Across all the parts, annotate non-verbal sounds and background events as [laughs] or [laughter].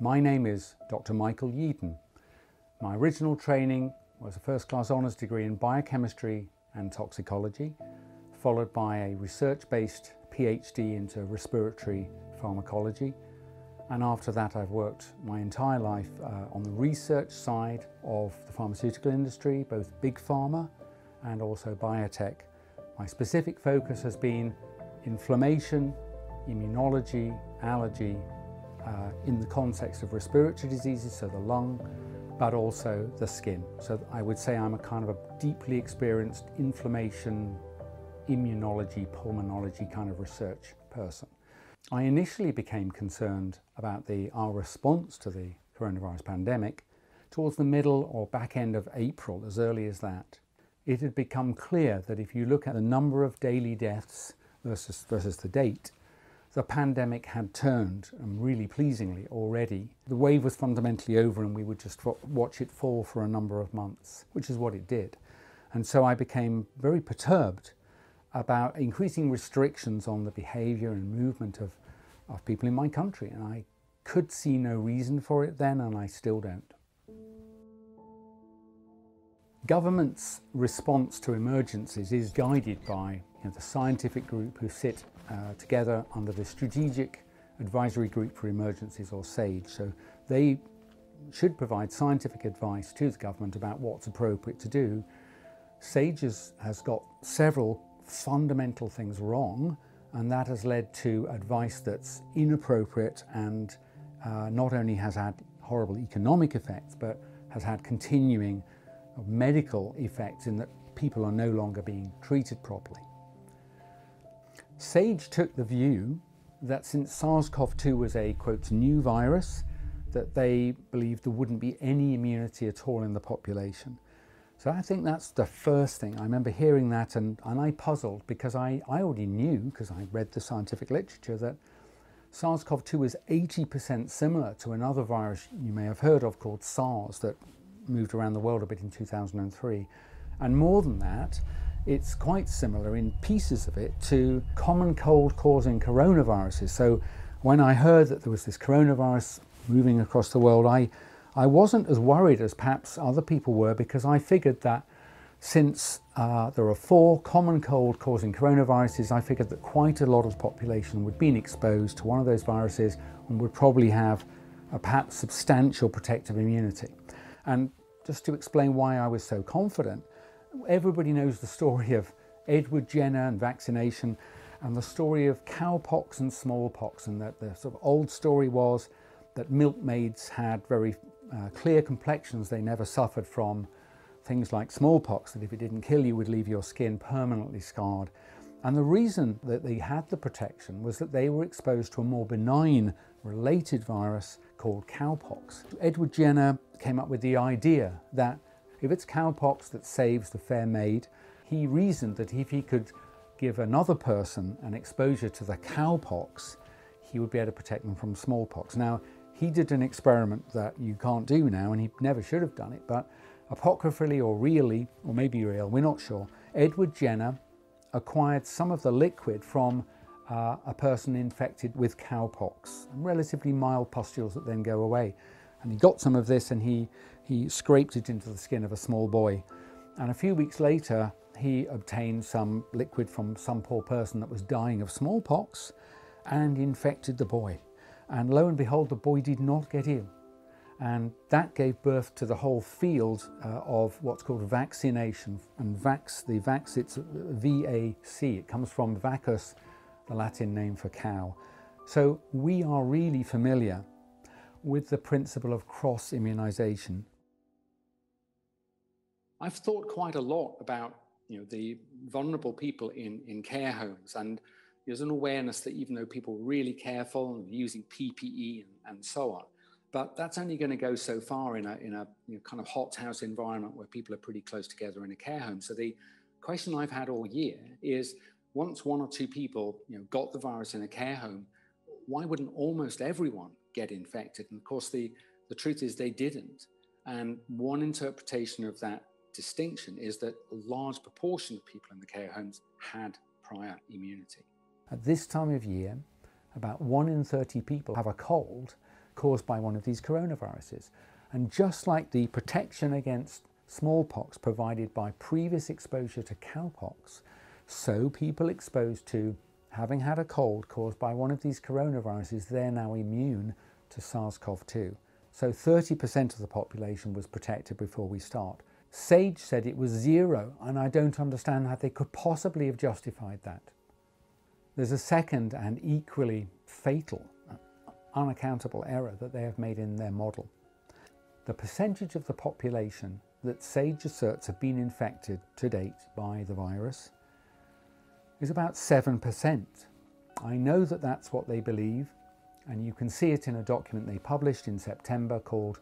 My name is Dr. Michael Yeadon. My original training was a first class honours degree in biochemistry and toxicology, followed by a research based PhD into respiratory pharmacology. And after that, I've worked my entire life uh, on the research side of the pharmaceutical industry, both big pharma and also biotech. My specific focus has been inflammation, immunology, allergy, uh, in the context of respiratory diseases, so the lung, but also the skin. So I would say I'm a kind of a deeply experienced inflammation, immunology, pulmonology kind of research person. I initially became concerned about the, our response to the coronavirus pandemic towards the middle or back end of April, as early as that. It had become clear that if you look at the number of daily deaths versus, versus the date, the pandemic had turned, and really pleasingly already. The wave was fundamentally over, and we would just watch it fall for a number of months, which is what it did. And so I became very perturbed about increasing restrictions on the behavior and movement of, of people in my country. And I could see no reason for it then, and I still don't. Government's response to emergencies is guided by you know, the scientific group who sit uh, together under the Strategic Advisory Group for Emergencies or SAGE. So they should provide scientific advice to the government about what's appropriate to do. SAGE has, has got several fundamental things wrong and that has led to advice that's inappropriate and uh, not only has had horrible economic effects but has had continuing medical effects in that people are no longer being treated properly. SAGE took the view that since SARS-CoV-2 was a, quote, new virus, that they believed there wouldn't be any immunity at all in the population. So I think that's the first thing. I remember hearing that and, and I puzzled because I, I already knew, because I read the scientific literature, that SARS-CoV-2 is 80% similar to another virus you may have heard of called SARS that moved around the world a bit in 2003. And more than that, it's quite similar in pieces of it to common cold causing coronaviruses. So when I heard that there was this coronavirus moving across the world, I, I wasn't as worried as perhaps other people were because I figured that since uh, there are four common cold causing coronaviruses, I figured that quite a lot of the population would be exposed to one of those viruses and would probably have a perhaps substantial protective immunity. And just to explain why I was so confident, everybody knows the story of Edward Jenner and vaccination and the story of cowpox and smallpox and that the sort of old story was that milkmaids had very uh, clear complexions they never suffered from things like smallpox that if it didn't kill you would leave your skin permanently scarred and the reason that they had the protection was that they were exposed to a more benign related virus called cowpox. Edward Jenner came up with the idea that if it's cowpox that saves the fair maid, he reasoned that if he could give another person an exposure to the cowpox, he would be able to protect them from smallpox. Now, he did an experiment that you can't do now, and he never should have done it, but apocryphally or really, or maybe real, we're not sure, Edward Jenner acquired some of the liquid from uh, a person infected with cowpox, relatively mild pustules that then go away. And he got some of this and he he scraped it into the skin of a small boy. And a few weeks later, he obtained some liquid from some poor person that was dying of smallpox and infected the boy. And lo and behold, the boy did not get ill. And that gave birth to the whole field uh, of what's called vaccination. And vax, the vax, it's V-A-C. It comes from vacus, the Latin name for cow. So we are really familiar with the principle of cross immunization. I've thought quite a lot about you know the vulnerable people in in care homes, and there's an awareness that even though people are really careful and using PPE and, and so on, but that's only going to go so far in a in a you know, kind of hothouse environment where people are pretty close together in a care home. So the question I've had all year is once one or two people you know got the virus in a care home, why wouldn't almost everyone get infected? And of course the the truth is they didn't. And one interpretation of that distinction is that a large proportion of people in the care homes had prior immunity. At this time of year, about one in 30 people have a cold caused by one of these coronaviruses. And just like the protection against smallpox provided by previous exposure to cowpox, so people exposed to having had a cold caused by one of these coronaviruses, they're now immune to SARS-CoV-2. So 30% of the population was protected before we start. SAGE said it was zero, and I don't understand how they could possibly have justified that. There's a second and equally fatal, unaccountable error that they have made in their model. The percentage of the population that SAGE asserts have been infected to date by the virus is about 7%. I know that that's what they believe, and you can see it in a document they published in September called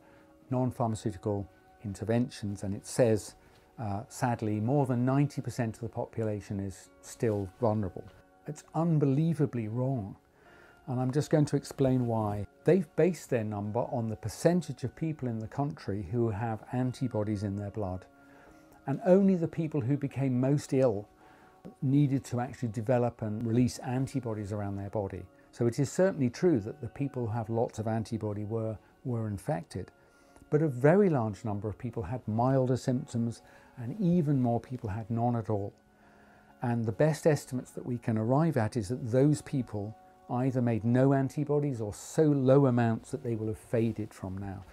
Non-Pharmaceutical Interventions, and it says, uh, sadly, more than 90% of the population is still vulnerable. It's unbelievably wrong, and I'm just going to explain why. They've based their number on the percentage of people in the country who have antibodies in their blood, and only the people who became most ill needed to actually develop and release antibodies around their body. So it is certainly true that the people who have lots of antibody were, were infected, but a very large number of people had milder symptoms and even more people had none at all. And the best estimates that we can arrive at is that those people either made no antibodies or so low amounts that they will have faded from now.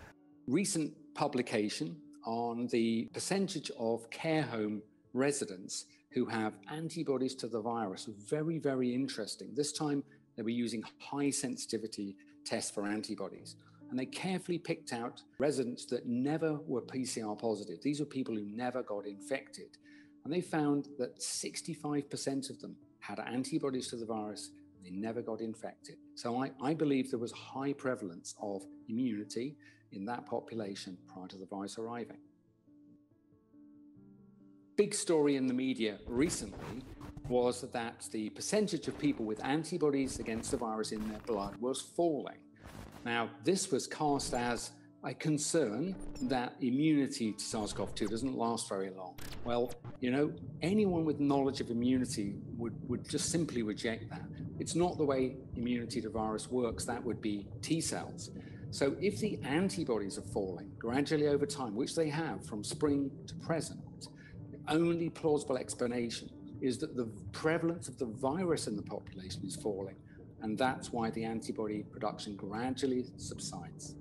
Recent publication on the percentage of care home residents who have antibodies to the virus. Very, very interesting. This time they were using high sensitivity tests for antibodies. And they carefully picked out residents that never were PCR positive. These were people who never got infected. And they found that 65% of them had antibodies to the virus and they never got infected. So I, I believe there was high prevalence of immunity in that population prior to the virus arriving big story in the media recently was that the percentage of people with antibodies against the virus in their blood was falling. Now, this was cast as a concern that immunity to SARS CoV 2 doesn't last very long. Well, you know, anyone with knowledge of immunity would, would just simply reject that. It's not the way immunity to virus works, that would be T cells. So, if the antibodies are falling gradually over time, which they have from spring to present, the only plausible explanation is that the prevalence of the virus in the population is falling, and that's why the antibody production gradually subsides.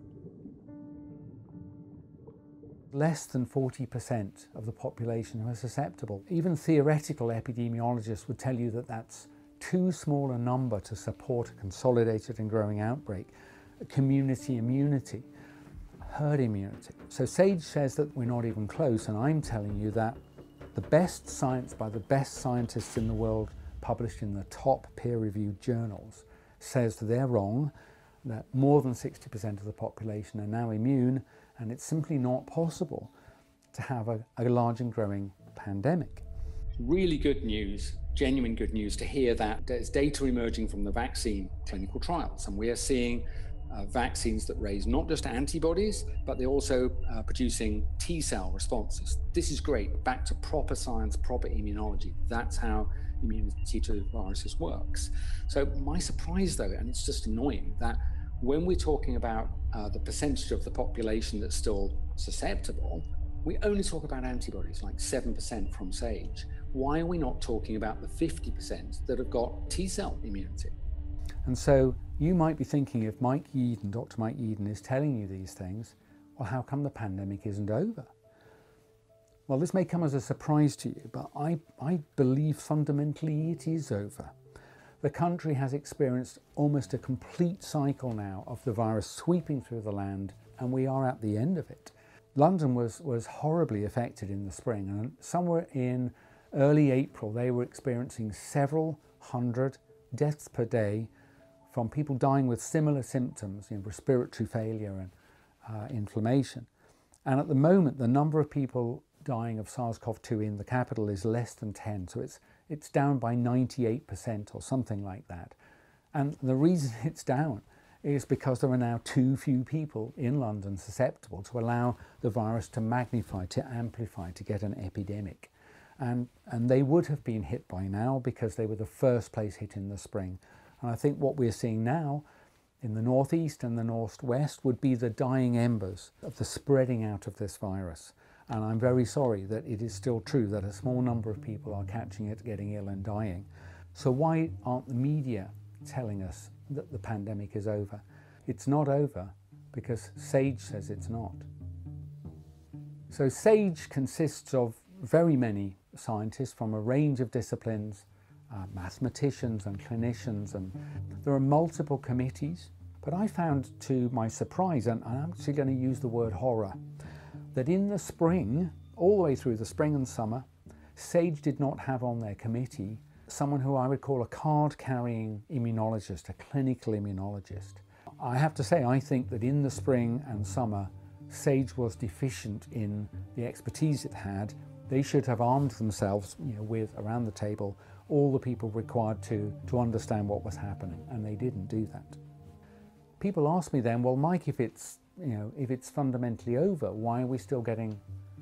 Less than 40% of the population are susceptible. Even theoretical epidemiologists would tell you that that's too small a number to support a consolidated and growing outbreak. Community immunity, herd immunity. So SAGE says that we're not even close, and I'm telling you that the best science by the best scientists in the world published in the top peer-reviewed journals says that they're wrong, that more than 60% of the population are now immune, and it's simply not possible to have a, a large and growing pandemic. Really good news, genuine good news to hear that there's data emerging from the vaccine clinical trials, and we are seeing uh, vaccines that raise not just antibodies, but they're also uh, producing T cell responses. This is great. Back to proper science, proper immunology. That's how immunity to viruses works. So, my surprise though, and it's just annoying, that when we're talking about uh, the percentage of the population that's still susceptible, we only talk about antibodies, like 7% from SAGE. Why are we not talking about the 50% that have got T cell immunity? And so you might be thinking if Mike Yeadon, Dr. Mike Yeadon, is telling you these things, well, how come the pandemic isn't over? Well, this may come as a surprise to you, but I, I believe fundamentally it is over. The country has experienced almost a complete cycle now of the virus sweeping through the land, and we are at the end of it. London was, was horribly affected in the spring, and somewhere in early April, they were experiencing several hundred deaths per day from people dying with similar symptoms, you know, respiratory failure and uh, inflammation. And at the moment, the number of people dying of SARS-CoV-2 in the capital is less than 10. So it's, it's down by 98% or something like that. And the reason [laughs] it's down is because there are now too few people in London susceptible to allow the virus to magnify, to amplify, to get an epidemic. And, and they would have been hit by now because they were the first place hit in the spring. And I think what we're seeing now in the northeast and the northwest would be the dying embers of the spreading out of this virus. And I'm very sorry that it is still true that a small number of people are catching it, getting ill, and dying. So, why aren't the media telling us that the pandemic is over? It's not over because SAGE says it's not. So, SAGE consists of very many scientists from a range of disciplines, uh, mathematicians and clinicians, and there are multiple committees. But I found to my surprise, and I'm actually going to use the word horror, that in the spring, all the way through the spring and summer, SAGE did not have on their committee someone who I would call a card carrying immunologist, a clinical immunologist. I have to say, I think that in the spring and summer, SAGE was deficient in the expertise it had. They should have armed themselves you know, with, around the table, all the people required to, to understand what was happening, and they didn't do that. People ask me then, well, Mike, if it's, you know, if it's fundamentally over, why are we still getting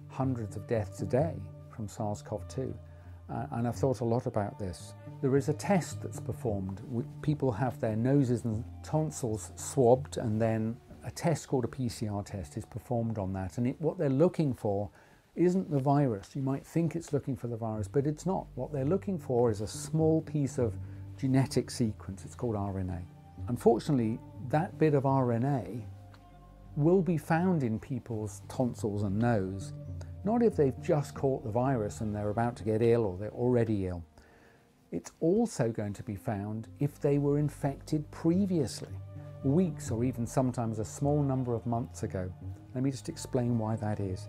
hundreds of deaths a day from SARS-CoV-2? uh, and I've thought a lot about this. There is a test that's performed. People have their noses and tonsils swabbed, and then a test called a PCR test is performed on that. And it, what they're looking for isn't the virus. You might think it's looking for the virus, but it's not. What they're looking for is a small piece of genetic sequence. It's called RNA. Unfortunately, that bit of RNA will be found in people's tonsils and nose not if they've just caught the virus and they're about to get ill or they're already ill. It's also going to be found if they were infected previously, weeks or even sometimes a small number of months ago. Let me just explain why that is.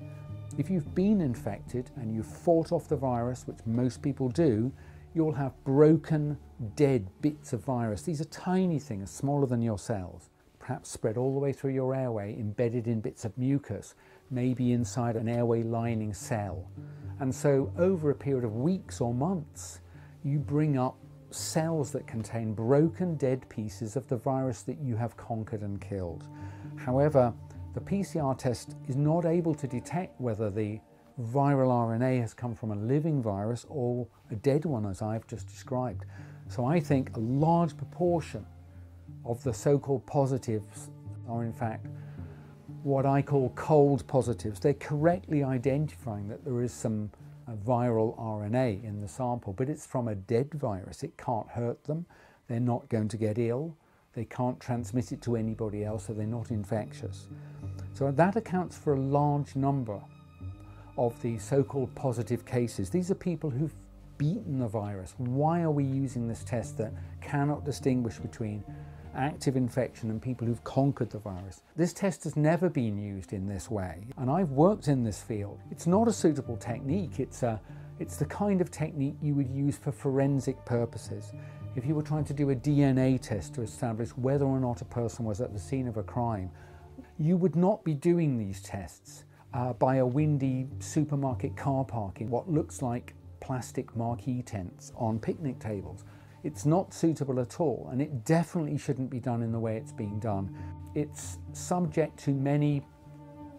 If you've been infected and you've fought off the virus, which most people do, you'll have broken, dead bits of virus. These are tiny things, smaller than your cells, perhaps spread all the way through your airway, embedded in bits of mucus, maybe inside an airway lining cell. And so over a period of weeks or months, you bring up cells that contain broken dead pieces of the virus that you have conquered and killed. However, the PCR test is not able to detect whether the viral RNA has come from a living virus or a dead one, as I've just described. So I think a large proportion of the so called positives are, in fact, what I call cold positives. They're correctly identifying that there is some uh, viral RNA in the sample, but it's from a dead virus. It can't hurt them. They're not going to get ill. They can't transmit it to anybody else, so they're not infectious. So that accounts for a large number of the so-called positive cases. These are people who've beaten the virus. Why are we using this test that cannot distinguish between active infection and people who've conquered the virus. This test has never been used in this way, and I've worked in this field. It's not a suitable technique, it's, a, it's the kind of technique you would use for forensic purposes. If you were trying to do a DNA test to establish whether or not a person was at the scene of a crime, you would not be doing these tests uh, by a windy supermarket car park in what looks like plastic marquee tents on picnic tables. It's not suitable at all, and it definitely shouldn't be done in the way it's being done. It's subject to many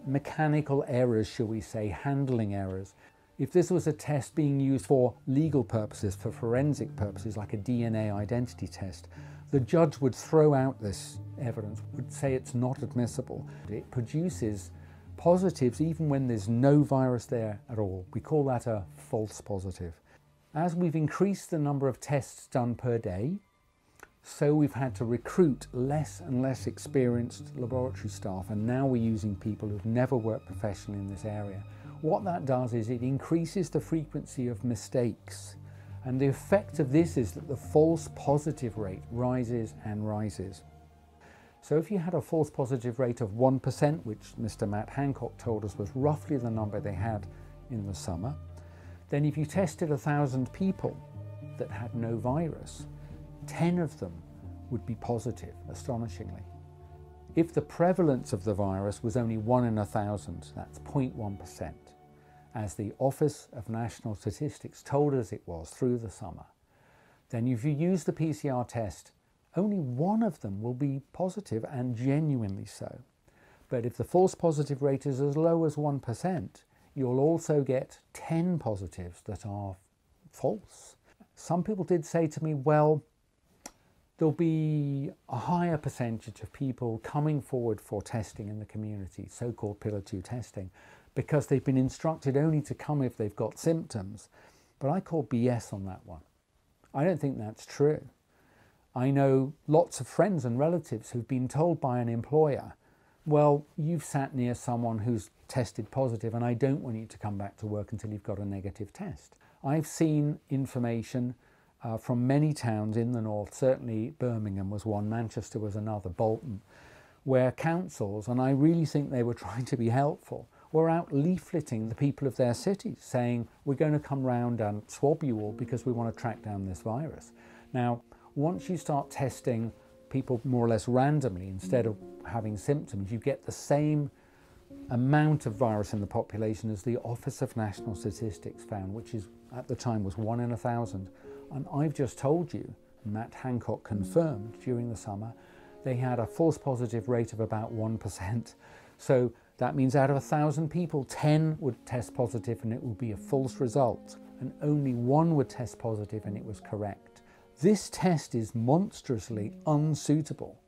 mechanical errors, shall we say, handling errors. If this was a test being used for legal purposes, for forensic purposes, like a DNA identity test, the judge would throw out this evidence, would say it's not admissible. It produces positives even when there's no virus there at all. We call that a false positive. As we've increased the number of tests done per day, so we've had to recruit less and less experienced laboratory staff, and now we're using people who've never worked professionally in this area. What that does is it increases the frequency of mistakes. And the effect of this is that the false positive rate rises and rises. So if you had a false positive rate of 1%, which Mr. Matt Hancock told us was roughly the number they had in the summer, then if you tested a thousand people that had no virus, 10 of them would be positive, astonishingly. If the prevalence of the virus was only one in a thousand, that's 0.1%, as the Office of National Statistics told us it was through the summer, then if you use the PCR test, only one of them will be positive and genuinely so. But if the false positive rate is as low as 1%, you'll also get 10 positives that are false. Some people did say to me, well, there'll be a higher percentage of people coming forward for testing in the community, so called pillar two testing, because they've been instructed only to come if they've got symptoms. But I call BS on that one. I don't think that's true. I know lots of friends and relatives who've been told by an employer, well, you've sat near someone who's tested positive and I don't want you to come back to work until you've got a negative test. I've seen information uh, from many towns in the north, certainly Birmingham was one, Manchester was another, Bolton, where councils, and I really think they were [laughs] trying to be helpful, were out leafleting the people of their cities, saying, We're going to come round and swab you all because we want to track down this virus. Now, once you start testing people more or less randomly instead of having symptoms, you get the same amount of virus in the population as the Office of National Statistics found, which is at the time was one in a thousand. And I've just told you, Matt Hancock confirmed during the summer, they had a false positive rate of about 1%. So that means out of a thousand people, 10 would test positive and it would be a false result, and only one would test positive and it was correct. This test is monstrously unsuitable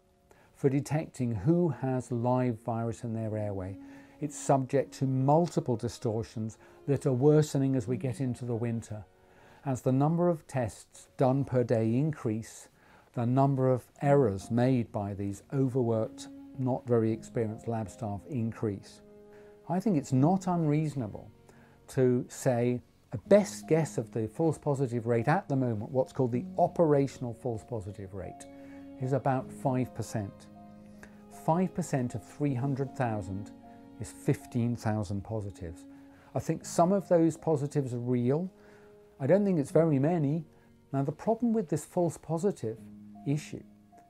for detecting who has live virus in their airway. It's subject to multiple distortions that are worsening as we get into the winter. As the number of tests done per day increase, the number of errors made by these overworked, not very experienced lab staff increase. I think it's not unreasonable to say a best guess of the false positive rate at the moment, what's called the operational false positive rate, is about 5%. 5% of 300,000 is 15,000 positives. I think some of those positives are real. I don't think it's very many. Now, the problem with this false positive issue,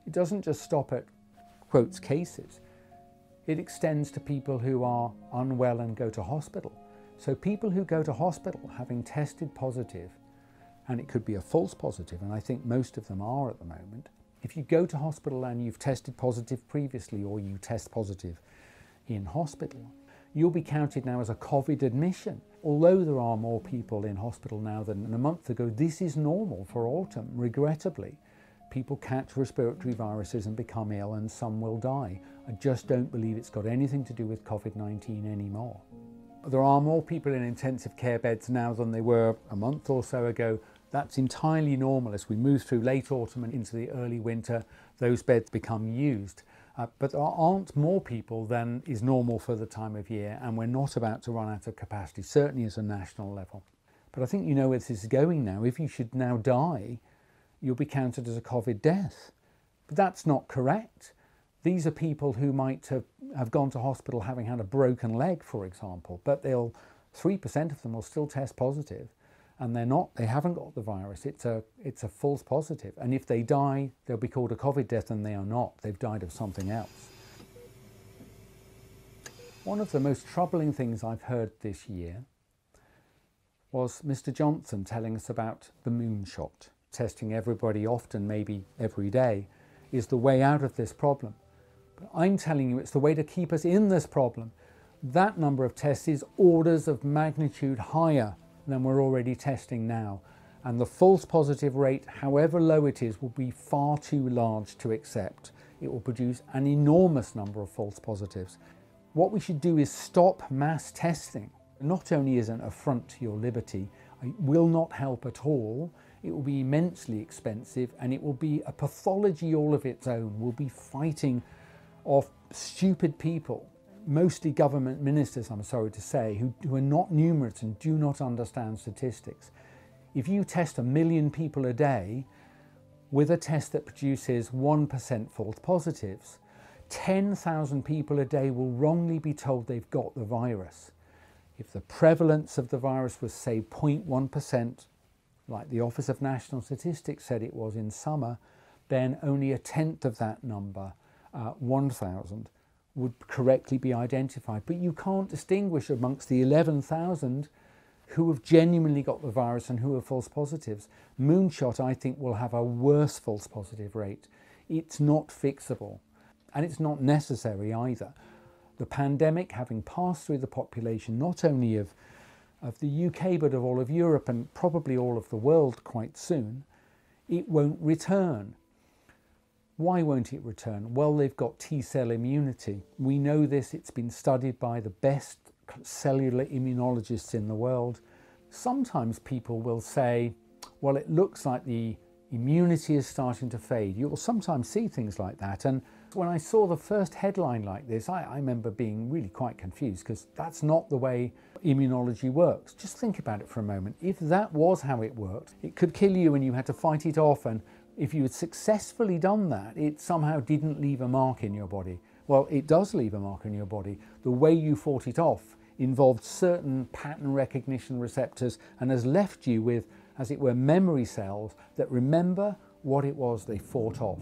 it doesn't just stop at quotes cases. It extends to people who are unwell and go to hospital. So people who go to hospital having tested positive, and it could be a false positive, and I think most of them are at the moment, if you go to hospital and you've tested positive previously or you test positive in hospital, you'll be counted now as a COVID admission. Although there are more people in hospital now than a month ago, this is normal for autumn, regrettably. People catch respiratory viruses and become ill, and some will die. I just don't believe it's got anything to do with COVID 19 anymore. There are more people in intensive care beds now than they were a month or so ago. That's entirely normal as we move through late autumn and into the early winter, those beds become used. Uh, but there aren't more people than is normal for the time of year, and we're not about to run out of capacity, certainly as a national level. But I think you know where this is going now. If you should now die, you'll be counted as a COVID death. But that's not correct. These are people who might have, have gone to hospital having had a broken leg, for example, but they'll 3% of them will still test positive and they're not, they haven't got the virus. It's a, it's a false positive. And if they die, they'll be called a COVID death and they are not. They've died of something else. One of the most troubling things I've heard this year was Mr. Johnson telling us about the moonshot. Testing everybody often, maybe every day, is the way out of this problem. But I'm telling you, it's the way to keep us in this problem. That number of tests is orders of magnitude higher than we're already testing now. And the false positive rate, however low it is, will be far too large to accept. It will produce an enormous number of false positives. What we should do is stop mass testing. Not only is an affront to your liberty, it will not help at all, it will be immensely expensive and it will be a pathology all of its own. We'll be fighting off stupid people mostly government ministers, I'm sorry to say, who, who are not numerate and do not understand statistics. If you test a million people a day with a test that produces 1% false positives, 10,000 people a day will wrongly be told they've got the virus. If the prevalence of the virus was, say, 0.1%, like the Office of National Statistics said it was in summer, then only a tenth of that number, uh, 1,000, would correctly be identified. But you can't distinguish amongst the 11,000 who have genuinely got the virus and who are false positives. Moonshot, I think, will have a worse false positive rate. It's not fixable and it's not necessary either. The pandemic, having passed through the population not only of, of the UK but of all of Europe and probably all of the world quite soon, it won't return. Why won't it return? Well, they've got T cell immunity. We know this, it's been studied by the best cellular immunologists in the world. Sometimes people will say, well, it looks like the immunity is starting to fade. You'll sometimes see things like that. And when I saw the first headline like this, I, I remember being really quite confused because that's not the way immunology works. Just think about it for a moment. If that was how it worked, it could kill you and you had to fight it off. And if you had successfully done that, it somehow didn't leave a mark in your body. Well, it does leave a mark in your body. The way you fought it off involved certain pattern recognition receptors and has left you with, as it were, memory cells that remember what it was they fought off.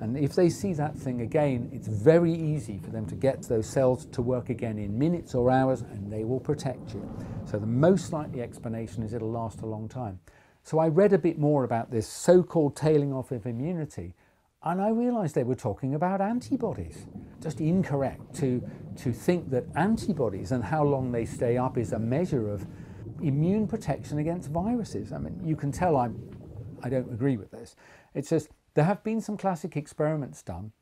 And if they see that thing again, it's very easy for them to get those cells to work again in minutes or hours and they will protect you. So the most likely explanation is it'll last a long time. So I read a bit more about this so-called tailing off of immunity and I realized they were talking about antibodies. Just incorrect to, to think that antibodies and how long they stay up is a measure of immune protection against viruses. I mean, you can tell I'm, I don't agree with this. It says there have been some classic experiments done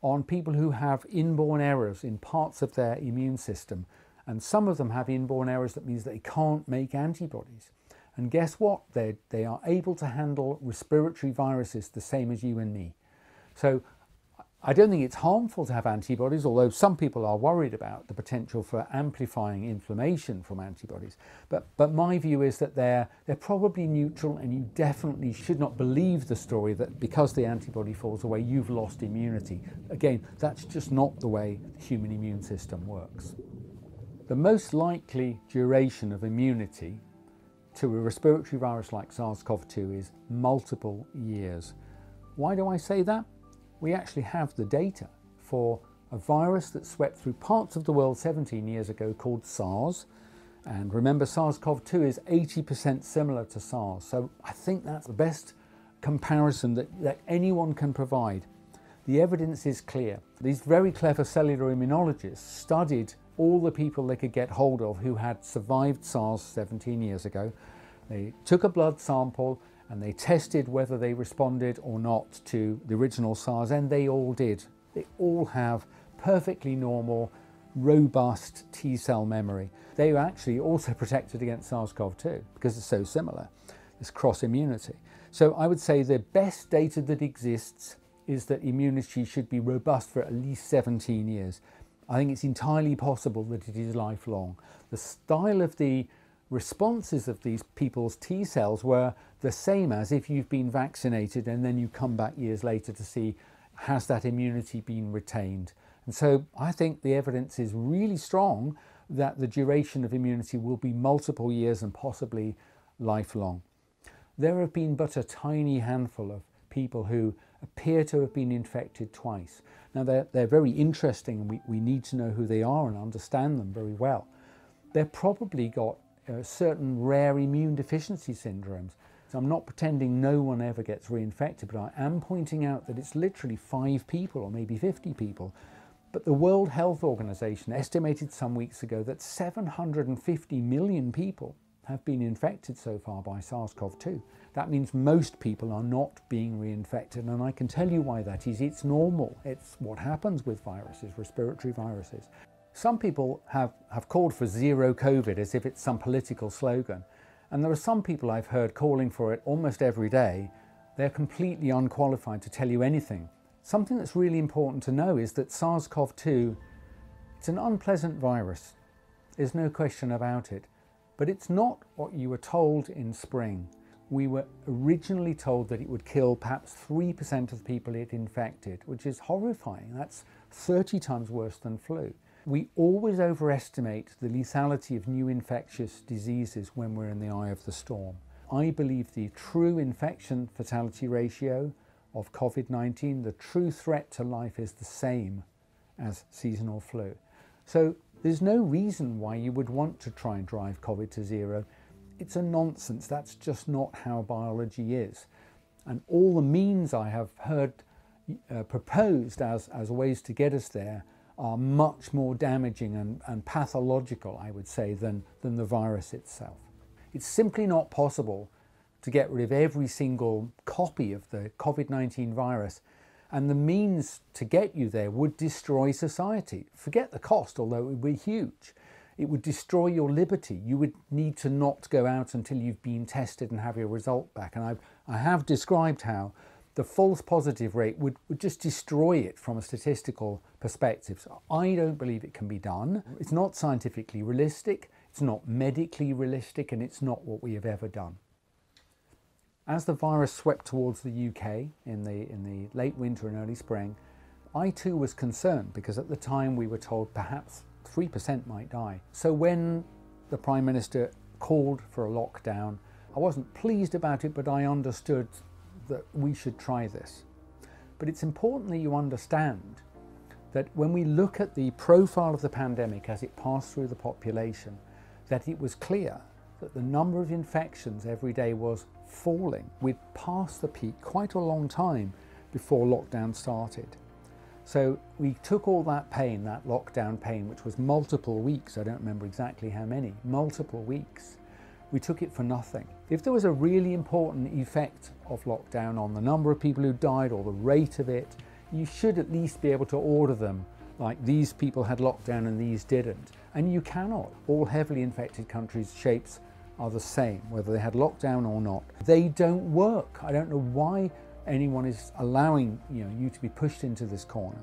on people who have inborn errors in parts of their immune system. And some of them have inborn errors that means they can't make antibodies. And guess what? They, they are able to handle respiratory viruses the same as you and me. So I don't think it's harmful to have antibodies, although some people are worried about the potential for amplifying inflammation from antibodies. But, but my view is that they're, they're probably neutral, and you definitely should not believe the story that because the antibody falls away, you've lost immunity. Again, that's just not the way the human immune system works. The most likely duration of immunity to a respiratory virus like SARS CoV 2 is multiple years. Why do I say that? we actually have the data for a virus that swept through parts of the world 17 years ago called SARS. And remember, SARS-CoV-2 is 80% similar to SARS. So I think that's the best comparison that, that anyone can provide. The evidence is clear. These very clever cellular immunologists studied all the people they could get hold of who had survived SARS 17 years ago. They took a blood sample and they tested whether they responded or not to the original SARS, and they all did. They all have perfectly normal, robust T cell memory. They were actually also protected against SARS CoV 2 because it's so similar, this cross immunity. So I would say the best data that exists is that immunity should be robust for at least 17 years. I think it's entirely possible that it is lifelong. The style of the responses of these people's T cells were the same as if you've been vaccinated and then you come back years later to see has that immunity been retained. And so I think the evidence is really strong that the duration of immunity will be multiple years and possibly lifelong. There have been but a tiny handful of people who appear to have been infected twice. Now they're, they're very interesting and we, we need to know who they are and understand them very well. They've probably got uh, certain rare immune deficiency syndromes. So I'm not pretending no one ever gets reinfected, but I am pointing out that it's literally five people or maybe 50 people. But the World Health Organization estimated some weeks ago that 750 million people have been infected so far by SARS-CoV-2. That means most people are not being reinfected, and I can tell you why that is. It's normal. It's what happens with viruses, respiratory viruses. Some people have, have called for zero COVID as if it's some political slogan. And there are some people I've heard calling for it almost every day. They're completely unqualified to tell you anything. Something that's really important to know is that SARS-CoV-2, it's an unpleasant virus. There's no question about it. But it's not what you were told in spring. We were originally told that it would kill perhaps 3% of people it infected, which is horrifying. That's 30 times worse than flu. We always overestimate the lethality of new infectious diseases when we're in the eye of the storm. I believe the true infection fatality ratio of COVID-19, the true threat to life is the same as seasonal flu. So there's no reason why you would want to try and drive COVID to zero. It's a nonsense. That's just not how biology is. And all the means I have heard uh, proposed as, as ways to get us there are much more damaging and, and pathological, I would say, than, than the virus itself. It's simply not possible to get rid of every single copy of the COVID 19 virus And the means to get you there would destroy society. Forget the cost, although it would be huge. It would destroy your liberty. You would need to not go out until you've been tested and have your result back. And I've, I have described how the false positive rate would, would just destroy it from a statistical perspective. So I don't believe it can be done. It's not scientifically realistic, it's not medically realistic, and it's not what we have ever done. As the virus swept towards the UK in the, in the late winter and early spring, I too was concerned because at the time we were told perhaps 3% might die. So when the Prime Minister called for a lockdown, I wasn't pleased about it, but I understood that we should try this. But it's important that you understand that when we look at the profile of the pandemic as it passed through the population, that it was clear that the number of infections every day was falling. We'd passed the peak quite a long time before lockdown started. So we took all that pain, that lockdown pain, which was multiple weeks, I don't remember exactly how many, multiple weeks, we took it for nothing. If there was a really important effect of lockdown on the number of people who died or the rate of it, you should at least be able to order them like these people had lockdown and these didn't. And you cannot. All heavily infected countries' shapes are the same, whether they had lockdown or not. They don't work. I don't know why anyone is allowing you, know, you to be pushed into this corner.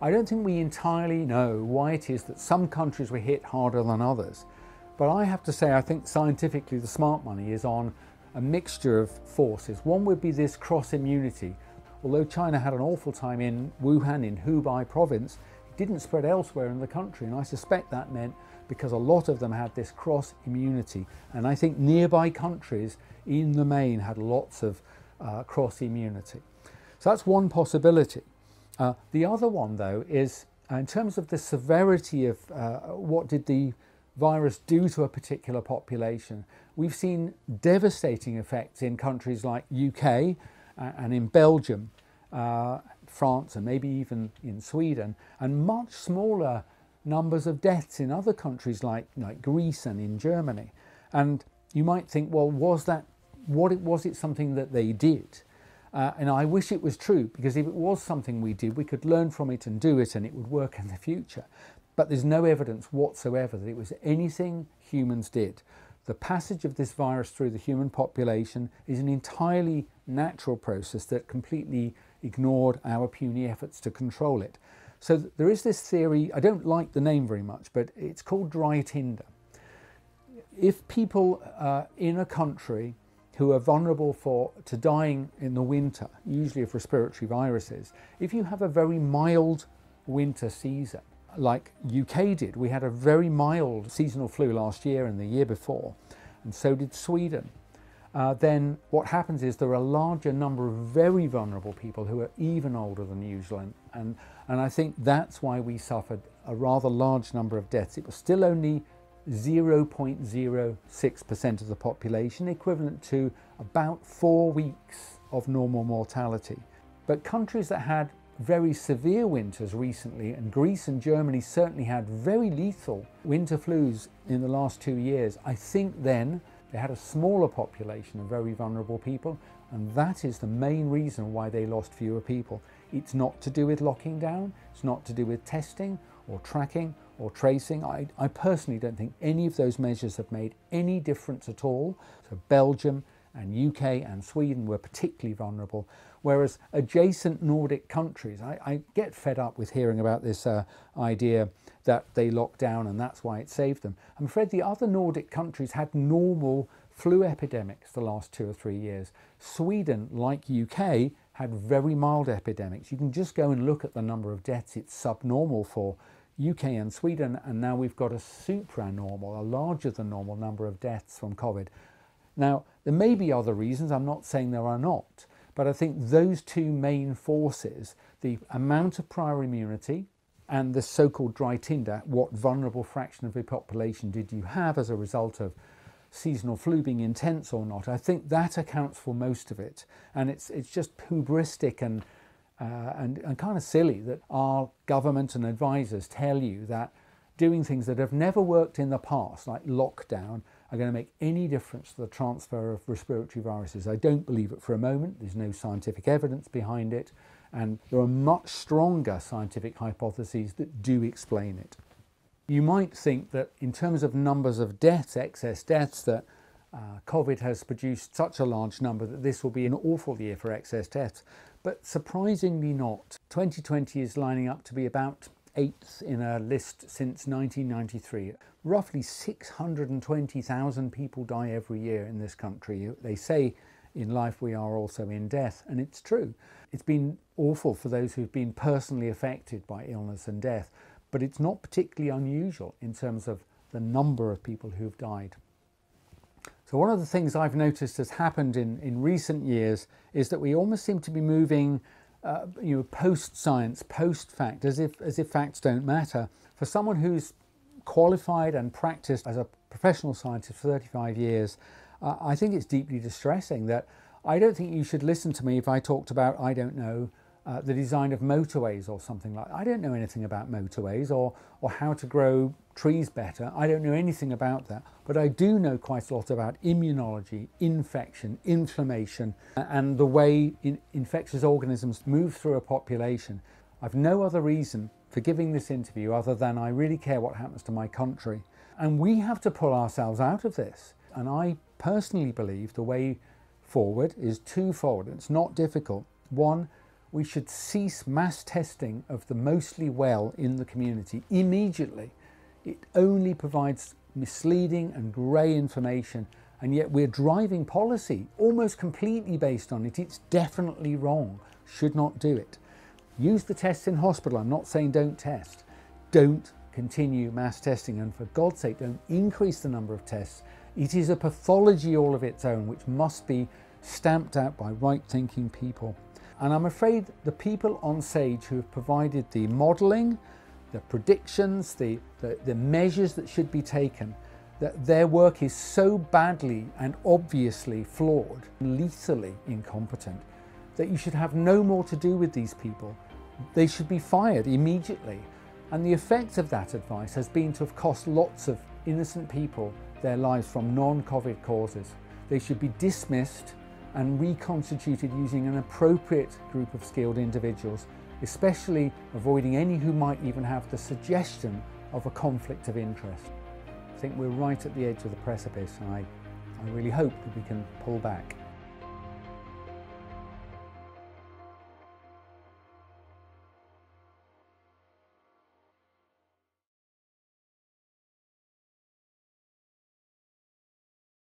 I don't think we entirely know why it is that some countries were hit harder than others. But I have to say, I think scientifically the smart money is on a mixture of forces. One would be this cross immunity. Although China had an awful time in Wuhan, in Hubei province, it didn't spread elsewhere in the country. And I suspect that meant because a lot of them had this cross immunity. And I think nearby countries in the main had lots of uh, cross immunity. So that's one possibility. Uh, the other one, though, is uh, in terms of the severity of uh, what did the virus do to a particular population. We've seen devastating effects in countries like UK uh, and in Belgium, uh, France, and maybe even in Sweden, and much smaller numbers of deaths in other countries like, like Greece and in Germany. And you might think, well, was that what it was it something that they did? Uh, and I wish it was true because if it was something we did, we could learn from it and do it and it would work in the future. But there's no evidence whatsoever that it was anything humans did. The passage of this virus through the human population is an entirely natural process that completely ignored our puny efforts to control it. So there is this theory, I don't like the name very much, but it's called dry tinder. If people uh, in a country who are vulnerable for, to dying in the winter, usually of respiratory viruses, if you have a very mild winter season, like UK did. We had a very mild seasonal flu last year and the year before, and so did Sweden. Uh, then what happens is there are a larger number of very vulnerable people who are even older than usual, and, and, and I think that's why we suffered a rather large number of deaths. It was still only 0.06% of the population, equivalent to about four weeks of normal mortality. But countries that had very severe winters recently, and Greece and Germany certainly had very lethal winter flus in the last two years. I think then they had a smaller population of very vulnerable people, and that is the main reason why they lost fewer people. It's not to do with locking down, it's not to do with testing or tracking or tracing. I, I personally don't think any of those measures have made any difference at all. So Belgium and UK and Sweden were particularly vulnerable. Whereas adjacent Nordic countries, I, I get fed up with hearing about this uh, idea that they locked down and that's why it saved them. I'm afraid the other Nordic countries had normal flu epidemics the last two or three years. Sweden, like UK, had very mild epidemics. You can just go and look at the number of deaths. It's subnormal for UK and Sweden, and now we've got a supranormal, a larger than normal number of deaths from COVID. Now, there may be other reasons, I'm not saying there are not, but I think those two main forces, the amount of prior immunity and the so-called dry tinder, what vulnerable fraction of the population did you have as a result of seasonal flu being intense or not, I think that accounts for most of it. And it's, it's just hubristic and, uh, and, and kind of silly that our government and advisors tell you that doing things that have never worked in the past, like lockdown, are going to make any difference to the transfer of respiratory viruses. I don't believe it for a moment. There's no scientific evidence behind it. And there are much stronger scientific hypotheses that do explain it. You might think that in terms of numbers of deaths, excess deaths, that uh, COVID has produced such a large number that this will be an awful year for excess deaths. But surprisingly not. 2020 is lining up to be about eighth in a list since 1993. Roughly 620,000 people die every year in this country. They say in life we are also in death, and it's true. It's been awful for those who've been personally affected by illness and death, but it's not particularly unusual in terms of the number of people who've died. So one of the things I've noticed has happened in, in recent years is that we almost seem to be moving uh, you know, post-science, post-fact, as if, as if facts don't matter. For someone who's qualified and practiced as a professional scientist for 35 years, uh, I think it's deeply distressing that I don't think you should listen to me if I talked about, I don't know, uh, the design of motorways or something like that. I don't know anything about motorways or, or how to grow trees better. I don't know anything about that, but I do know quite a lot about immunology, infection, inflammation, and the way in infectious organisms move through a population. I've no other reason for giving this interview other than I really care what happens to my country. And we have to pull ourselves out of this. And I personally believe the way forward is twofold. It's not difficult. One, we should cease mass testing of the mostly well in the community immediately. It only provides misleading and grey information, and yet we're driving policy almost completely based on it. It's definitely wrong, should not do it. Use the tests in hospital. I'm not saying don't test. Don't continue mass testing, and for God's sake, don't increase the number of tests. It is a pathology all of its own, which must be stamped out by right thinking people. And I'm afraid the people on SAGE who have provided the modelling, the predictions, the, the, the, measures that should be taken, that their work is so badly and obviously flawed, lethally incompetent, that you should have no more to do with these people. They should be fired immediately. And the effect of that advice has been to have cost lots of innocent people their lives from non-COVID causes. They should be dismissed and reconstituted using an appropriate group of skilled individuals, especially avoiding any who might even have the suggestion of a conflict of interest. I think we're right at the edge of the precipice and I, I really hope that we can pull back.